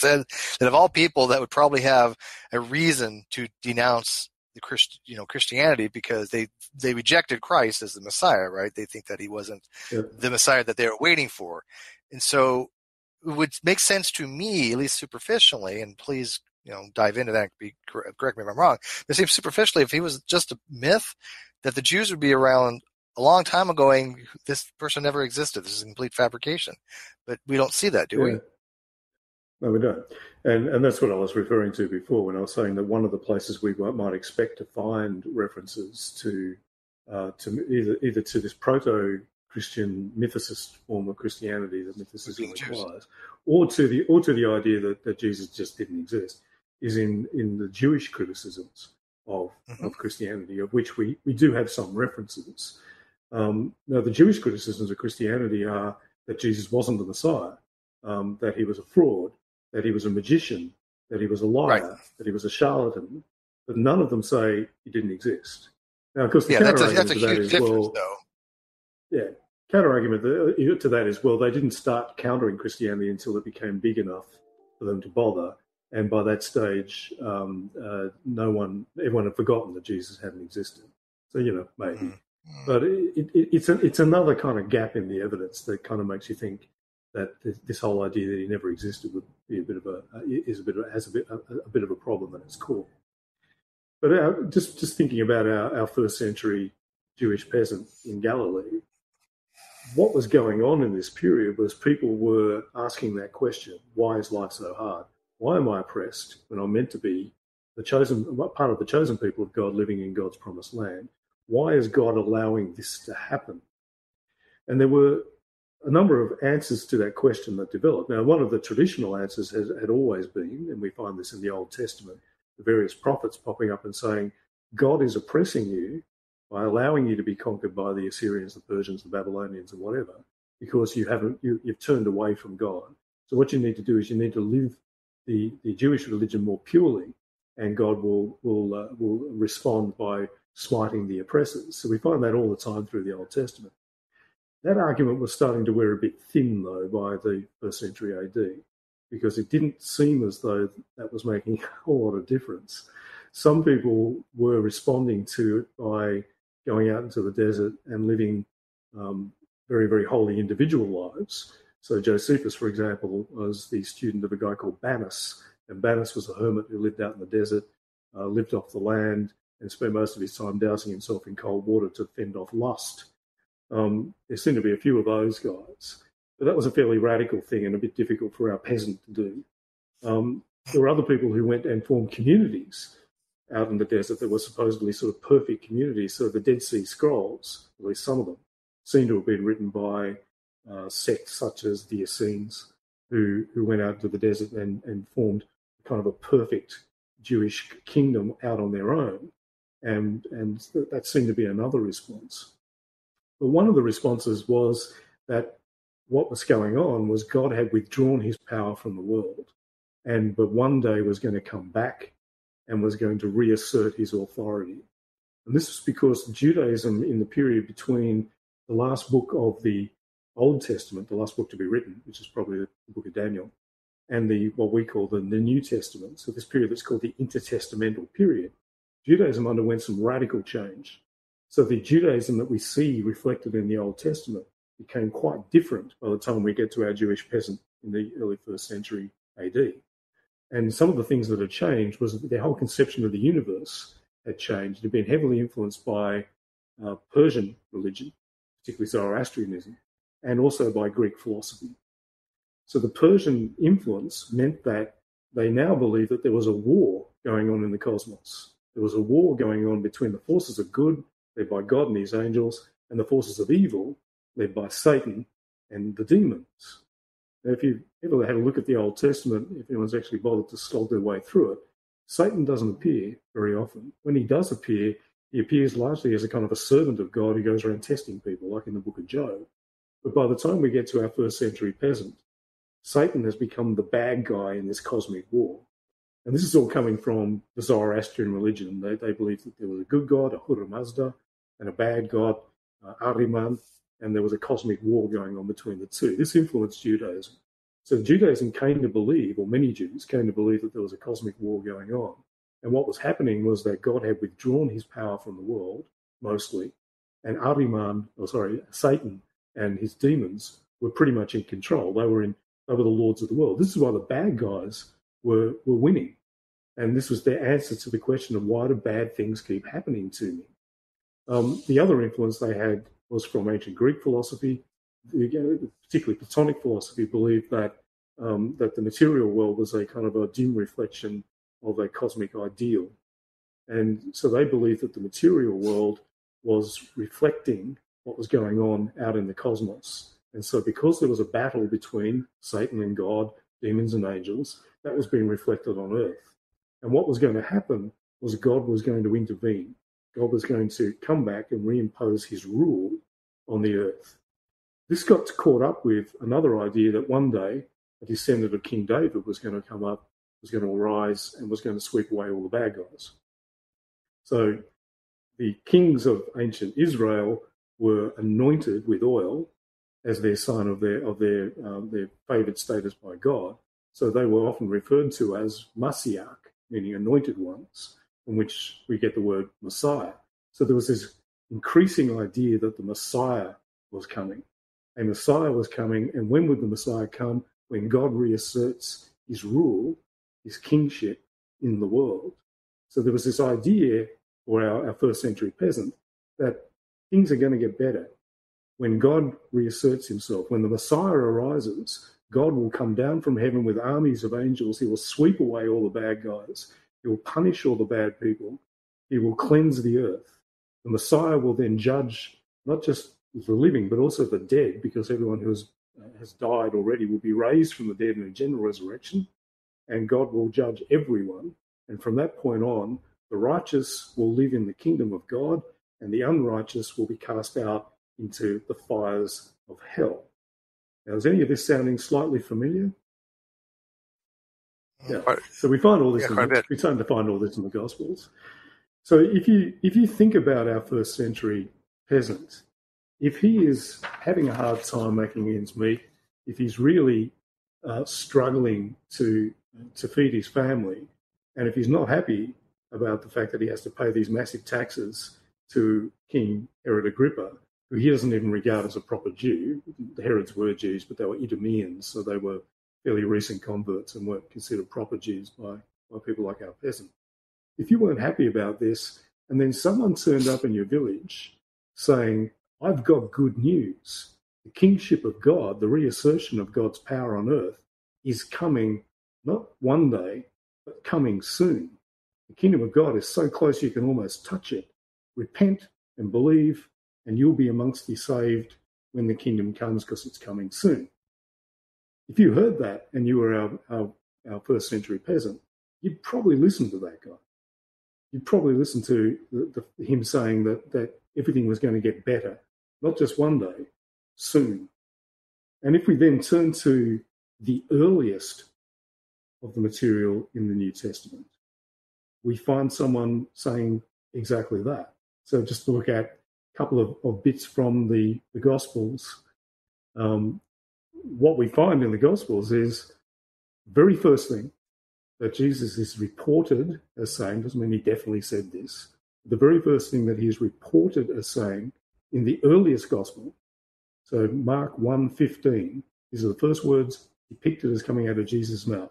said that of all people that would probably have a reason to denounce the Christ, you know, Christianity because they they rejected Christ as the Messiah, right? They think that he wasn't yeah. the Messiah that they were waiting for, and so it would make sense to me, at least superficially, and please, you know, dive into that. Be correct me if I'm wrong. It seems superficially, if he was just a myth, that the Jews would be around a long time ago going, this person never existed. This is a complete fabrication. But we don't see that, do yeah. we? No, we don't. And and that's what I was referring to before when I was saying that one of the places we might expect to find references to uh, to either either to this proto Christian mythicist form of Christianity that mythicism requires, or to the or to the idea that, that Jesus just didn't exist, is in in the Jewish criticisms of mm-hmm. of Christianity, of which we we do have some references. Um, now, the Jewish criticisms of Christianity are that Jesus wasn't the Messiah, um, that he was a fraud, that he was a magician, that he was a liar, right. that he was a charlatan, but none of them say he didn't exist. Now, of course, the yeah, counter argument to that is well, though. yeah, counter argument to that is well, they didn't start countering Christianity until it became big enough for them to bother, and by that stage, um, uh, no one, everyone had forgotten that Jesus hadn't existed. So you know, maybe. Mm-hmm. But it, it, it's a, it's another kind of gap in the evidence that kind of makes you think that this whole idea that he never existed would be a bit of a is a bit of, has a bit a, a bit of a problem at its core. But our, uh, just just thinking about our, our first century Jewish peasant in Galilee, what was going on in this period was people were asking that question: Why is life so hard? Why am I oppressed when I'm meant to be the chosen part of the chosen people of God, living in God's promised land? Why is God allowing this to happen? And there were a number of answers to that question that developed. Now, one of the traditional answers has, had always been, and we find this in the Old Testament, the various prophets popping up and saying, God is oppressing you by allowing you to be conquered by the Assyrians, the Persians, the Babylonians, and whatever, because you haven't you, have turned away from God. So what you need to do is you need to live the, the Jewish religion more purely, and God will will uh, will respond by smiting the oppressors. So we find that all the time through the Old Testament. That argument was starting to wear a bit thin, though, by the first century AD, because it didn't seem as though that was making a whole lot of difference. Some people were responding to it by going out into the desert and living um, very, very holy individual lives. So Josephus, for example, was the student of a guy called Banus, and Banus was a hermit who lived out in the desert, uh, lived off the land, and spent most of his time dousing himself in cold water to fend off lust. Um, there seem to be a few of those guys, but that was a fairly radical thing and a bit difficult for our peasant to do. Um, there were other people who went and formed communities out in the desert that were supposedly sort of perfect communities. So the Dead Sea Scrolls, at least some of them, seem to have been written by uh, sects such as the Essenes, who who went out to the desert and, and formed kind of a perfect Jewish kingdom out on their own and and that seemed to be another response. But one of the responses was that what was going on was God had withdrawn His power from the world, and but one day was going to come back and was going to reassert His authority. And this was because Judaism, in the period between the last book of the Old Testament, the last book to be written, which is probably the book of Daniel, and the what we call the, the New Testament. So this period that's called the intertestamental period Judaism underwent some radical change. So the Judaism that we see reflected in the Old Testament became quite different by the time we get to our Jewish peasant in the early first century AD. And some of the things that had changed was that their whole conception of the universe had changed. It had been heavily influenced by uh, Persian religion, particularly Zoroastrianism, and also by Greek philosophy. So the Persian influence meant that they now believed that there was a war going on in the cosmos. There was a war going on between the forces of good, led by God and his angels, and the forces of evil, led by Satan and the demons. Now, if you've ever had a look at the Old Testament, if anyone's actually bothered to slog their way through it, Satan doesn't appear very often. When he does appear, he appears largely as a kind of a servant of God who goes around testing people, like in the book of Job. But by the time we get to our first century peasant, Satan has become the bad guy in this cosmic war. And this is all coming from the Zoroastrian religion. They, they believed that there was a good god, Ahura Mazda, and a bad god, uh, Ahriman, and there was a cosmic war going on between the two. This influenced Judaism. So Judaism came to believe, or many Jews came to believe, that there was a cosmic war going on. And what was happening was that God had withdrawn his power from the world, mostly, and Ahriman, or sorry, Satan and his demons were pretty much in control. They were in they were the lords of the world. This is why the bad guys were were winning. And this was their answer to the question of why do bad things keep happening to me? Um, the other influence they had was from ancient Greek philosophy, particularly Platonic philosophy, believed that um, that the material world was a kind of a dim reflection of a cosmic ideal, and so they believed that the material world was reflecting what was going on out in the cosmos. And so, because there was a battle between Satan and God, demons and angels, that was being reflected on earth. And what was going to happen was God was going to intervene. God was going to come back and reimpose his rule on the earth. This got caught up with another idea that one day a descendant of King David was going to come up, was going to arise, and was going to sweep away all the bad guys. So the kings of ancient Israel were anointed with oil as their sign of their of their um, their favored status by God. So they were often referred to as Messiah, meaning anointed ones, from which we get the word Messiah. So there was this increasing idea that the Messiah was coming. A Messiah was coming, and when would the Messiah come? When God reasserts his rule, his kingship in the world. So there was this idea for our, our first century peasant that things are going to get better. When God reasserts himself, when the Messiah arises, God will come down from heaven with armies of angels. He will sweep away all the bad guys. He will punish all the bad people. He will cleanse the earth. The Messiah will then judge not just the living, but also the dead, because everyone who has, uh, has died already will be raised from the dead in a general resurrection. And God will judge everyone. And from that point on, the righteous will live in the kingdom of God, and the unrighteous will be cast out into the fires of hell. Now, is any of this sounding slightly familiar? Yeah. Quite, so we find all this. Yeah, in the, we tend to find all this in the Gospels. So if you if you think about our first century peasant, if he is having a hard time making ends meet, if he's really uh, struggling to to feed his family, and if he's not happy about the fact that he has to pay these massive taxes to King Herod Agrippa, who he doesn't even regard as a proper Jew. The Herods were Jews, but they were Idumeans, so they were fairly recent converts and weren't considered proper Jews by, by people like our peasant. If you weren't happy about this, and then someone turned up in your village saying, I've got good news. The kingship of God, the reassertion of God's power on earth, is coming not one day, but coming soon. The kingdom of God is so close you can almost touch it. Repent and believe, and you'll be amongst the saved when the kingdom comes because it's coming soon. If you heard that and you were our, our, our first century peasant, you'd probably listen to that guy. You'd probably listen to the, the, him saying that, that everything was going to get better, not just one day, soon. And if we then turn to the earliest of the material in the New Testament, we find someone saying exactly that. So just look at couple of, of bits from the, the Gospels, um, what we find in the Gospels is very first thing that Jesus is reported as saying, doesn't mean he definitely said this, the very first thing that he is reported as saying in the earliest Gospel, so Mark 1.15, these are the first words depicted as coming out of Jesus' mouth.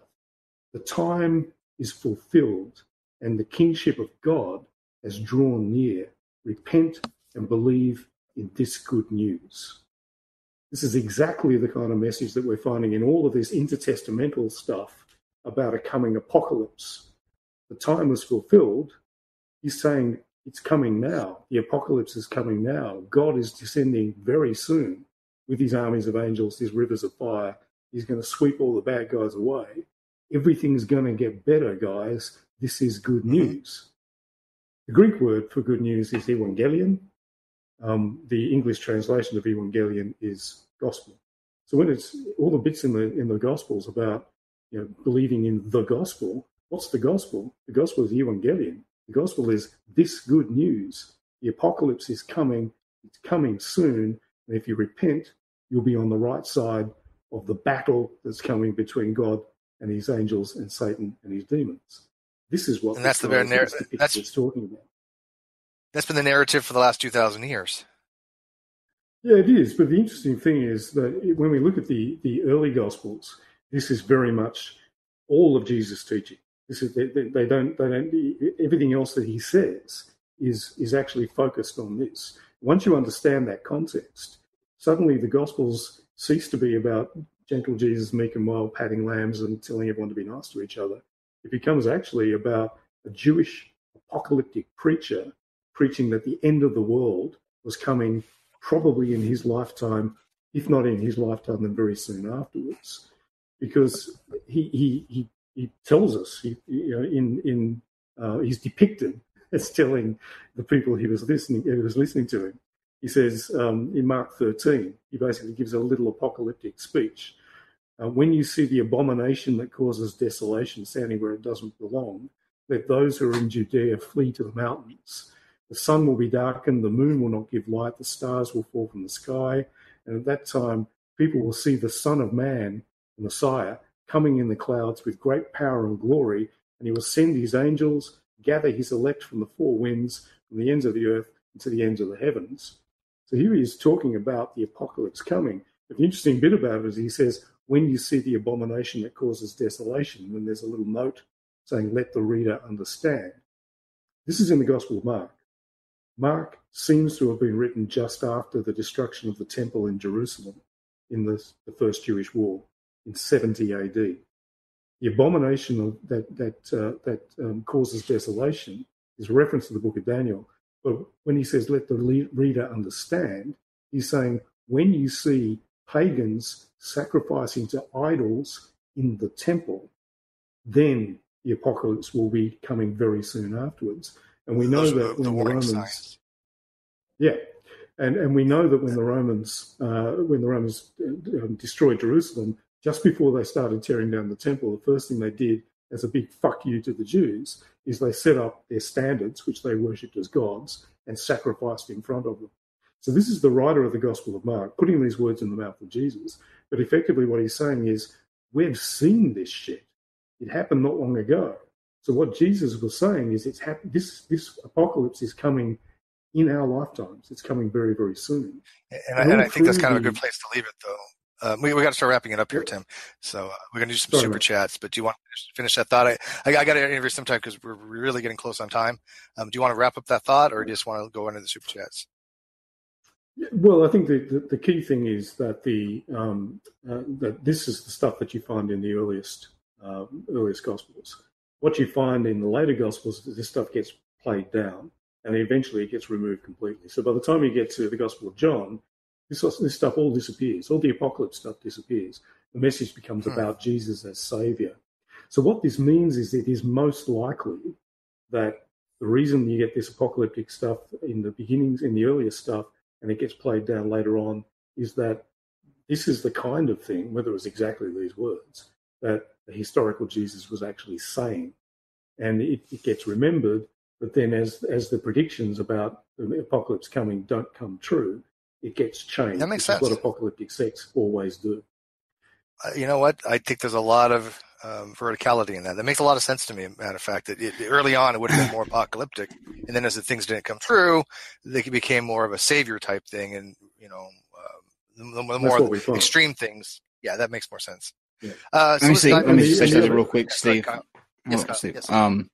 The time is fulfilled and the kingship of God has drawn near. Repent and believe in this good news. This is exactly the kind of message that we're finding in all of this intertestamental stuff about a coming apocalypse. The time was fulfilled. He's saying it's coming now. The apocalypse is coming now. God is descending very soon with his armies of angels, his rivers of fire. He's going to sweep all the bad guys away. Everything's going to get better, guys. This is good mm-hmm. news. The Greek word for good news is evangelion. Um, the English translation of evangelion is gospel. So when it's all the bits in the in the gospels about you know believing in the gospel, what's the gospel? The gospel is evangelion. The gospel is this good news. The apocalypse is coming. It's coming soon. And if you repent, you'll be on the right side of the battle that's coming between God and his angels and Satan and his demons. This is what and that's the very narrative that's talking about. That's been the narrative for the last two thousand years. Yeah, it is. But the interesting thing is that when we look at the the early Gospels, this is very much all of Jesus' teaching. This is they, they, don't they don't everything else that he says is is actually focused on this. Once you understand that context, suddenly the Gospels cease to be about gentle Jesus, meek and mild, patting lambs and telling everyone to be nice to each other. It becomes actually about a Jewish apocalyptic preacher preaching that the end of the world was coming probably in his lifetime, if not in his lifetime, then very soon afterwards. Because he, he, he, he tells us, he, you know, in, in, uh, he's depicted as telling the people he was listening, he was listening to him. He says um, in Mark 13, he basically gives a little apocalyptic speech. Uh, when you see the abomination that causes desolation standing where it doesn't belong, let those who are in Judea flee to the mountains. The sun will be darkened, the moon will not give light, the stars will fall from the sky, and at that time people will see the Son of Man, the Messiah, coming in the clouds with great power and glory, and he will send his angels gather his elect from the four winds, from the ends of the earth to the ends of the heavens. So here he is talking about the apocalypse coming. But the interesting bit about it is he says, when you see the abomination that causes desolation, then there's a little note saying, let the reader understand. This is in the Gospel of Mark. Mark seems to have been written just after the destruction of the temple in Jerusalem in the, the First Jewish War in 70 AD the abomination of, that that uh, that um, causes desolation is a reference to the book of Daniel. But when he says, "Let the reader understand," he's saying, when you see pagans sacrificing to idols in the temple, then the apocalypse will be coming very soon afterwards. And we know Those that when the, Romans, signs. yeah, and and we know that when the Romans uh, when the Romans uh, destroyed Jerusalem, just before they started tearing down the temple, the first thing they did as a big fuck you to the Jews is they set up their standards, which they worshipped as gods, and sacrificed in front of them. So this is the writer of the Gospel of Mark putting these words in the mouth of Jesus. But effectively, what he's saying is, we've seen this shit. It happened not long ago. So what Jesus was saying is, it's hap- this this apocalypse is coming in our lifetimes. It's coming very very soon. And, and, and I think that's kind of a good place to leave it, though. Um, we we got to start wrapping it up here, Tim. So uh, we're gonna do some Sorry, super man. chats. But do you want to finish that thought? I I, I got to interview sometime because we're really getting close on time. Um, do you want to wrap up that thought, or do you just want to go into the super chats? Well, I think the, the, the key thing is that the um, uh, that this is the stuff that you find in the earliest uh, earliest gospels. What you find in the later gospels is this stuff gets played down, and eventually it gets removed completely. So by the time you get to the Gospel of John, this, this stuff all disappears. All the apocalypse stuff disappears. The message becomes hmm. about Jesus as Savior. So what this means is it is most likely that the reason you get this apocalyptic stuff in the beginnings, in the earlier stuff, and it gets played down later on, is that this is the kind of thing, whether it was exactly these words, that the historical Jesus was actually saying. And it, it gets remembered, but then as as the predictions about the apocalypse coming don't come true, it gets changed. That makes sense. what apocalyptic sects always do. Uh, you know what? I think there's a lot of um, verticality in that. That makes a lot of sense to me. Matter of fact, that it, early on it would have been more apocalyptic, and then as the things didn't come true, they became more of a savior type thing, and you know, uh, the, the more extreme things. Yeah, that makes more sense. Yeah. Uh, so let me see. Let me say something real quick, Steve. Yes, Steve. Yes, um,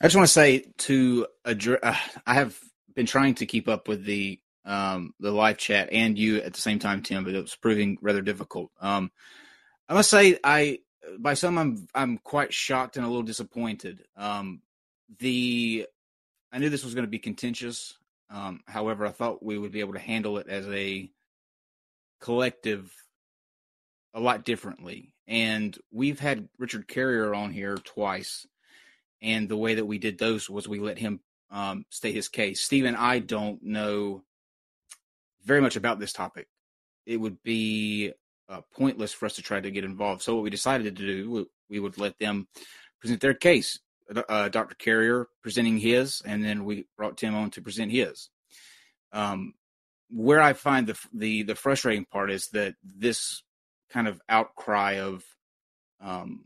I just want to say to address. Uh, I have been trying to keep up with the um, the live chat and you at the same time, Tim, but it was proving rather difficult. Um, I must say, I by some I'm I'm quite shocked and a little disappointed. Um, the I knew this was going to be contentious. Um, however, I thought we would be able to handle it as a collective a lot differently. And we've had Richard Carrier on here twice, and the way that we did those was we let him um, state his case. Stephen, I don't know very much about this topic. It would be uh, pointless for us to try to get involved. So what we decided to do, we, we would let them present their case. Uh, Dr. Carrier presenting his, and then we brought Tim on to present his. Um, where I find the, the the frustrating part is that this kind of outcry of um,